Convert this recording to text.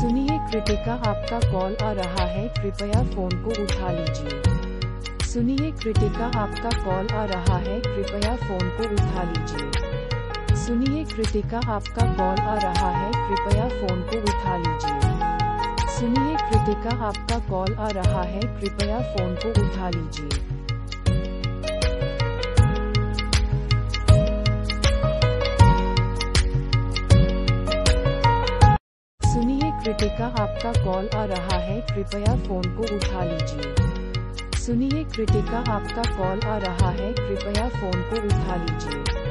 सुनिए कृतिका, आपका कॉल आ रहा है, कृपया फ़ोन को उठा लीजिए। सुनिए कृतिका, आपका कॉल आ रहा है, कृपया फ़ोन को उठा लीजिए। सुनिए कृतिका, आपका कॉल आ रहा है, कृपया फ़ोन को उठा लीजिए। सुनिए कृतिका, आपका कॉल आ रहा है, कृपया फ़ोन को उठा लीजिए। कृतिका आपका कॉल आ रहा है, कृपया फ़ोन को उठा लीजिए। सुनिए कृतिका आपका कॉल आ रहा है, कृपया फ़ोन को उठा लीजिए।